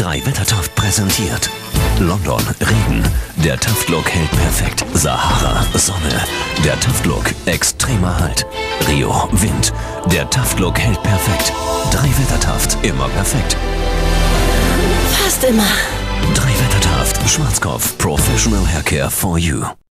3 Wettertaft präsentiert. London, Regen. Der Taftlook hält perfekt. Sahara, Sonne. Der Taftlook, extremer Halt. Rio, Wind. Der Taftlook hält perfekt. Drei Wettertaft, immer perfekt. Fast immer. Drei Wettertaft, Schwarzkopf, Professional Haircare for you.